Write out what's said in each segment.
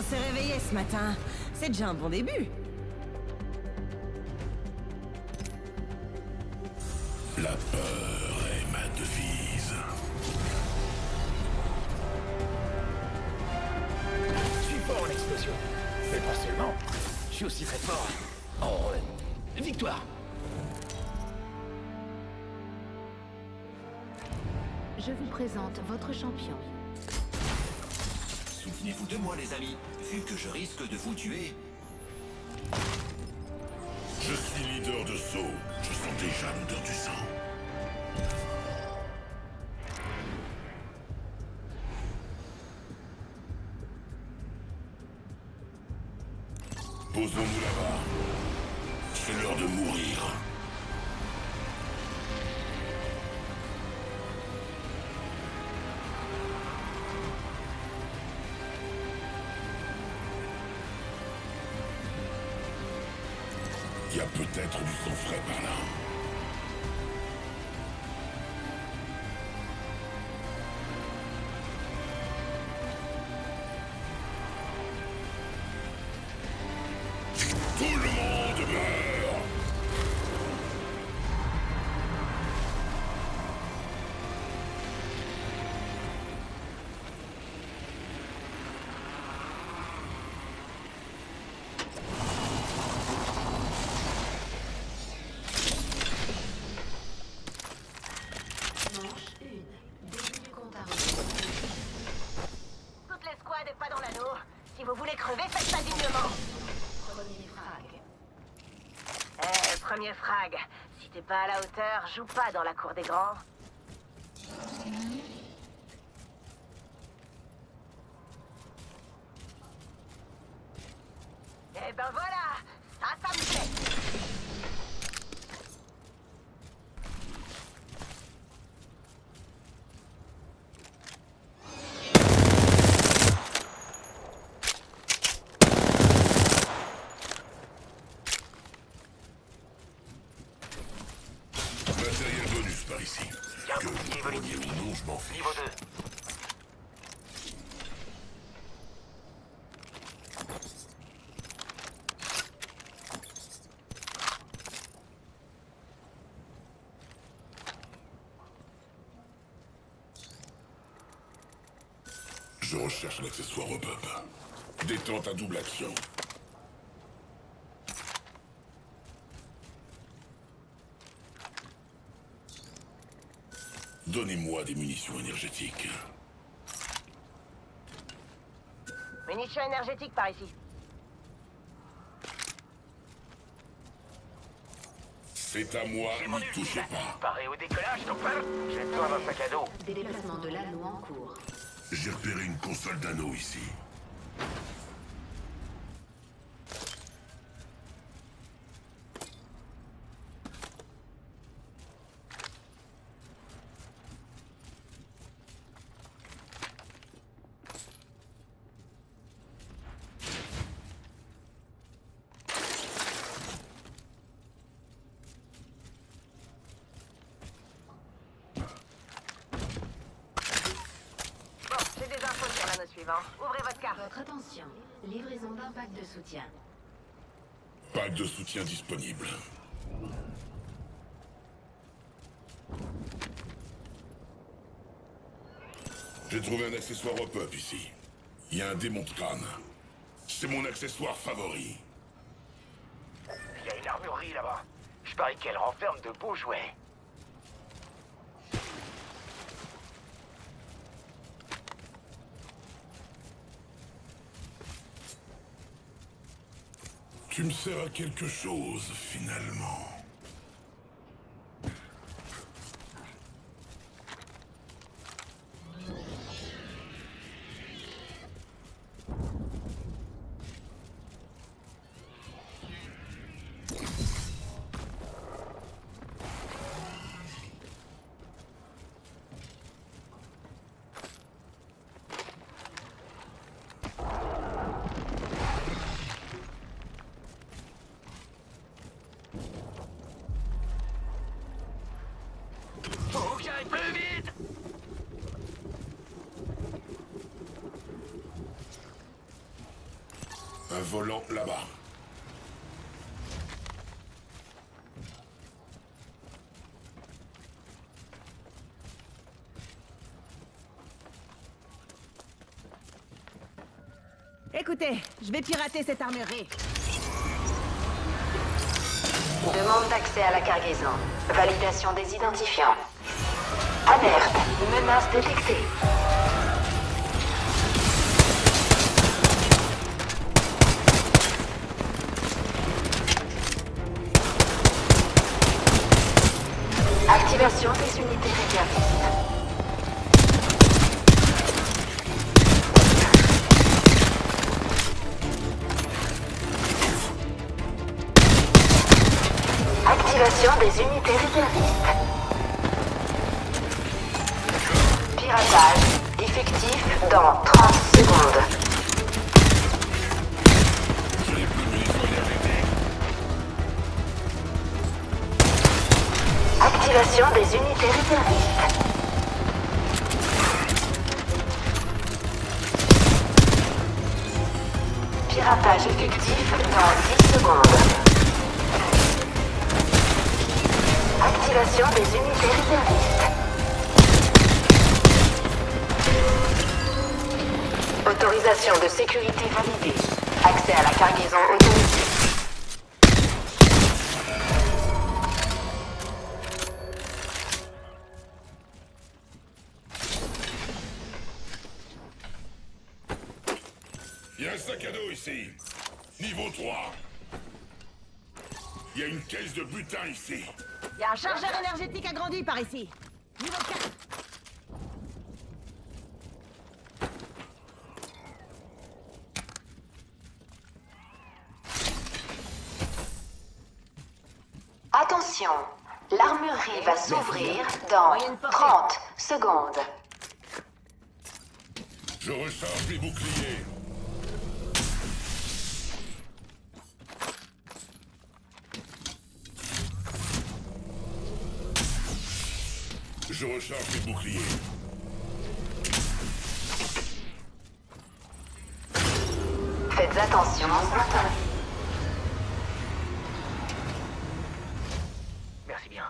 Quelqu'un s'est réveillé ce matin. C'est déjà un bon début. La peur est ma devise. Je suis fort en explosion. Mais pas seulement. Je suis aussi très fort en... euh, victoire. Je vous présente votre champion. Souvenez-vous de moi, les amis. Vu que je risque de vous tuer, Je suis leader de saut. Je sens déjà l'odeur du sang. Posons-nous là-bas. C'est l'heure de mourir. T'es pas à la hauteur, joue pas dans la cour des grands. Eh ben voilà Ça, ça me plaît Matériel bonus par ici. Tiens, Que vous niveau preniez ou non, je m'en fiche. Niveau 2. Je recherche l'accessoire au pub. Détente à double action. Donnez-moi des munitions énergétiques. Munitions énergétiques par ici. C'est à moi, ulti, touchez pas. Paré au décollage, ton frère J'ai besoin d'un sac à dos. Déplacement de l'anneau en cours. J'ai repéré une console d'anneaux ici. Bon, j'ai des infos Ouvrez votre carte. Votre attention. Livraison d'un pack de soutien. Pack de soutien disponible. J'ai trouvé un accessoire au pub ici. Il y a un démon de crâne. C'est mon accessoire favori. Il y a une armurerie là-bas. Je parie qu'elle renferme de beaux jouets. Tu me sers à quelque chose, finalement. Là-bas. Écoutez, je vais pirater cette armurerie. Demande d'accès à la cargaison. Validation des identifiants. Alerte. Menace détectée. Activation des unités réservistes. Piratage effectif dans 30 secondes. Activation des unités réservistes. Piratage effectif dans 10 secondes. Activation des unités réservistes. Autorisation de sécurité validée. Accès à la cargaison autorisé. Ici. Niveau 3. Il y a une caisse de butin ici. Il y a un chargeur énergétique agrandi par ici. Niveau 4. Attention, l'armurerie va s'ouvrir dans 30 secondes. Je recharge mes boucliers. Je recharge mes boucliers. Faites attention. Merci bien.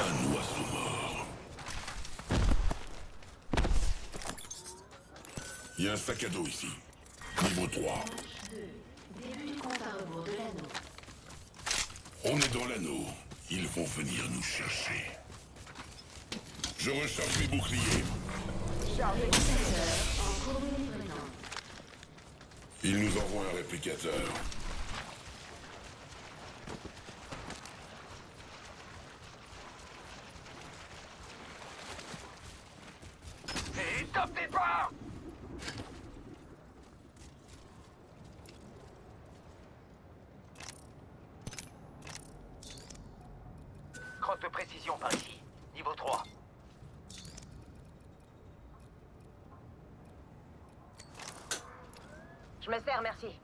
Un oiseau mort. Il y a un sac à dos ici. Niveau 3. Début du compte à rebours de l'anneau. On est dans l'anneau. Ils vont venir nous chercher. Je recharge mes boucliers. Ils nous envoient un réplicateur. Et top départ Crosse de précision par ici. Niveau 3. Je me sers, merci.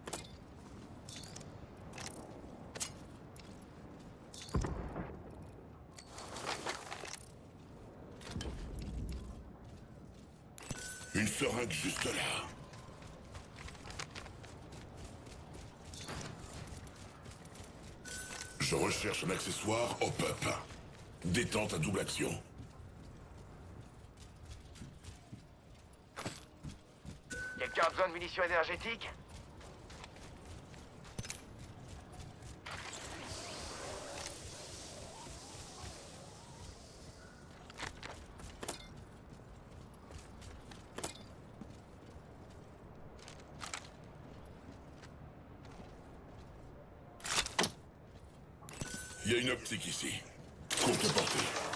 Une seringue juste là. Je recherche un accessoire hop-up. Détente à double action. Quelqu'un a besoin de munitions énergétiques Il y a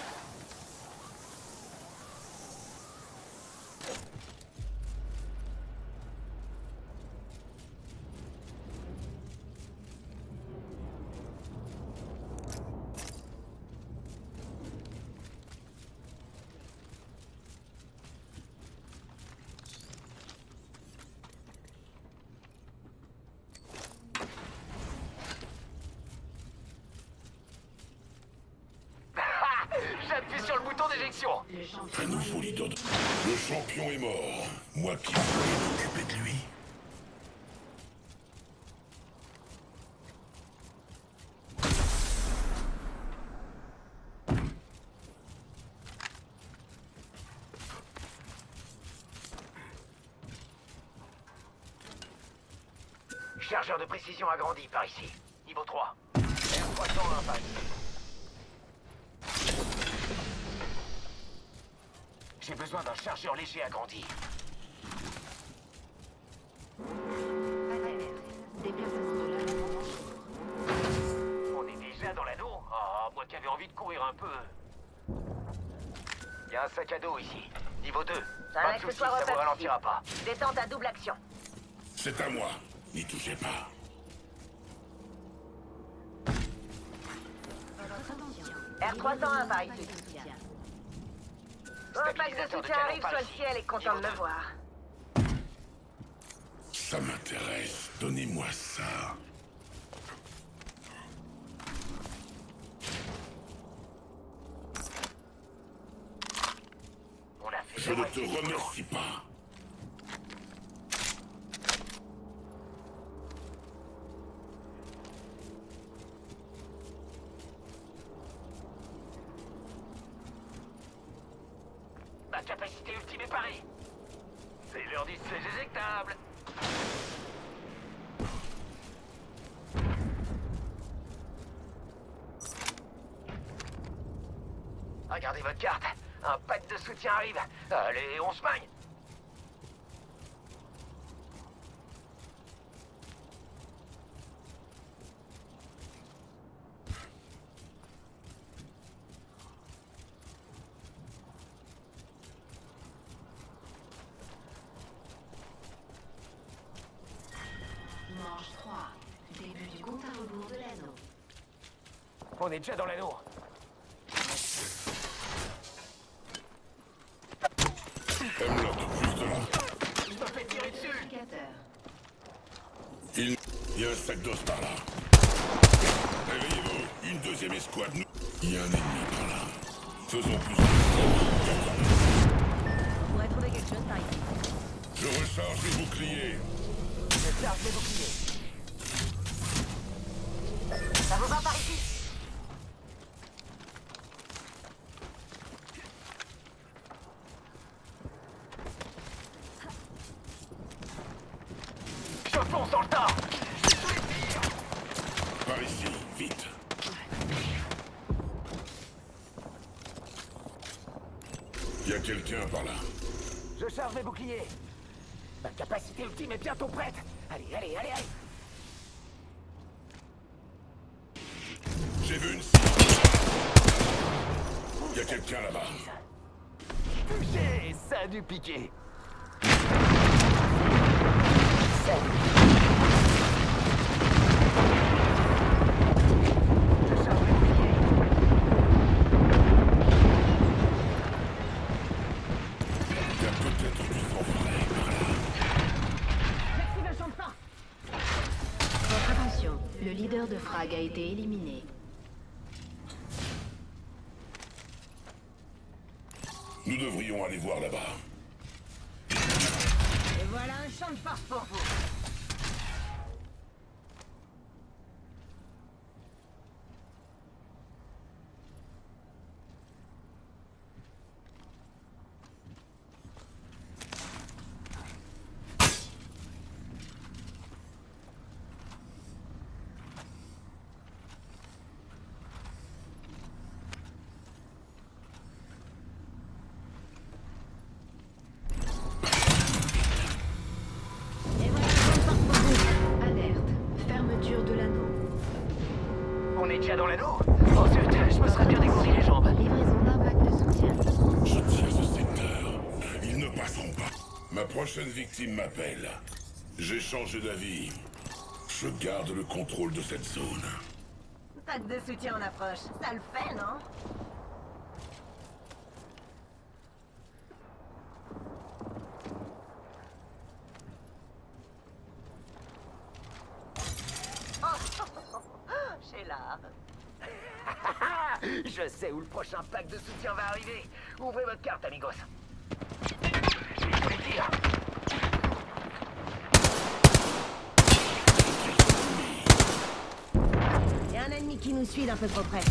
Chargeur de précision agrandi par ici. Niveau 3. R301 par ici. J'ai besoin d'un chargeur léger agrandi. On est déjà dans l'anneau Oh, moi qui avais envie de courir un peu. Il y a un sac à dos ici. Niveau 2. T'as Pas un de soucis, ça vous ralentira pas. Détente à double action. C'est à moi. N'y touchez pas. Attention. R301 par ici. Un pack de soutien arrive, par soit le ici. ciel est content de me voir. Ça m'intéresse. Donnez-moi ça. On a fait Je ne te remercie pas. Ma capacité ultime est parée. C'est l'heure du siège éjectable. Regardez votre carte. Un pack de soutien arrive. Allez, on se magne. Manche 3. Début du compte à rebours de l'anneau. On est déjà dans l'anneau. Hemlock, juste là. Je me fais tirer dessus. Indicateur. Il... Il y a un sac d'os par là. Nous- Il y a un ennemi par là. Faisons plus. On pourrait trouver quelque chose par ici. Je recharge les boucliers. Je charge les boucliers. Ça vous va par ici Je fonce dans le tas. Par ici, vite. Il y a quelqu'un par là. Ma capacité ultime est bientôt prête. Allez, allez, allez, allez. J'ai vu une. Il y a quelqu'un là-bas. Touché, ça a dû piquer. Je été éliminé. Nous devrions aller voir là-bas. Et voilà un champ de force pour vous. Et voilà un champ de force pour vous. Alerte. Fermeture de l'anneau. On est déjà dans l'anneau Oh zut, je me serais bien dégourdi les jambes. Livraison d'un pack de soutien. Je tiens ce secteur. Ils ne passeront pas. Ma prochaine victime m'appelle. J'ai changé d'avis. Je garde le contrôle de cette zone. Pack de soutien en approche. Ça le fait, non Sheila. Je sais où le prochain pack de soutien va arriver. Ouvrez votre carte, amigos. Il y a un ennemi qui nous suit d'un peu trop près.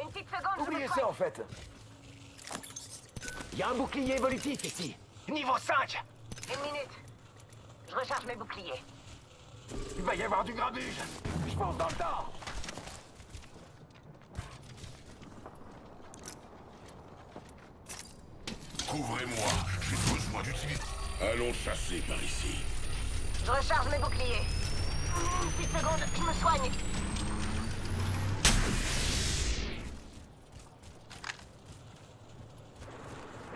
Une petite seconde, je Oubliez ça, en fait. Il y a un bouclier évolutif ici. Niveau 5. Une minute. Je recharge mes boucliers. Il va y avoir du grabuge. Je pense dans le temps. Couvrez-moi, j'ai besoin d'utiliser. Allons chasser par ici. Je recharge mes boucliers. Une petite seconde, je me soigne.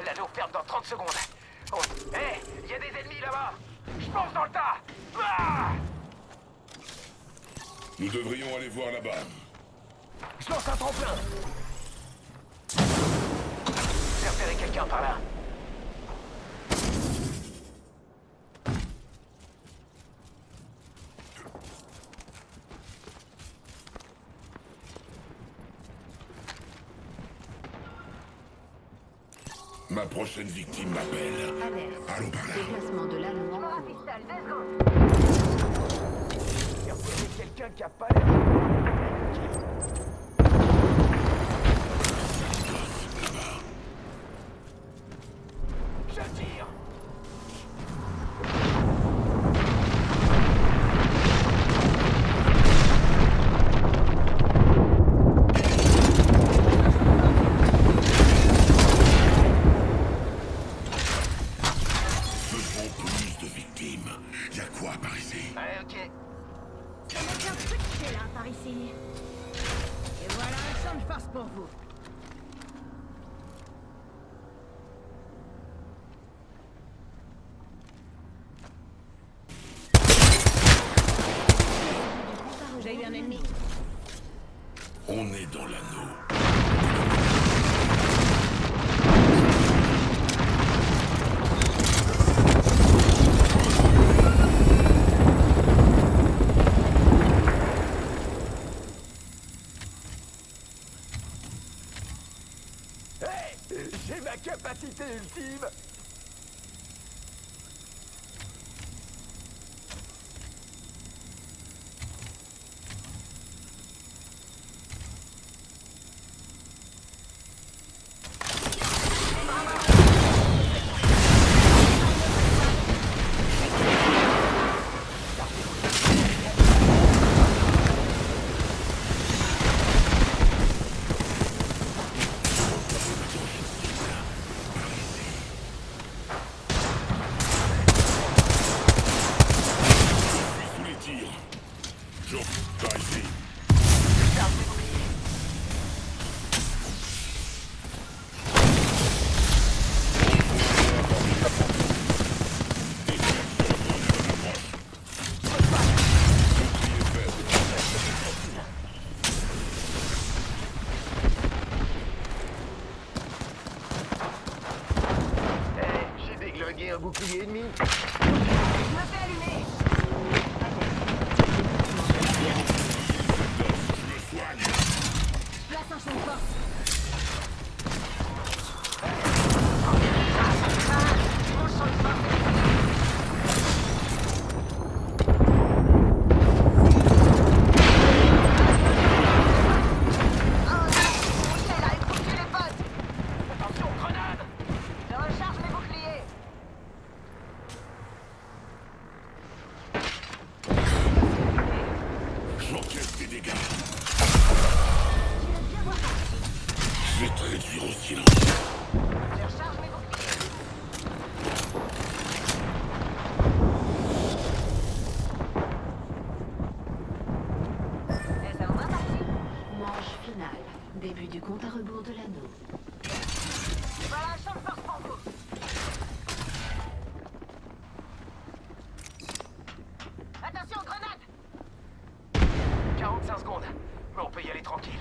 L'anneau ferme dans 30 secondes. Oh, hé, il y a des ennemis là-bas. Je pense dans le tas. Ah Nous devrions aller voir là-bas. Je lance un tremplin. Repéré quelqu'un par là. Ma prochaine victime m'appelle. Allons par là. Déplacement de. J'ai repéré quelqu'un qui a pas l'air. J'ai ma capacité ultime. 25 secondes. Mais on peut y aller tranquille.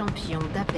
champion d'après.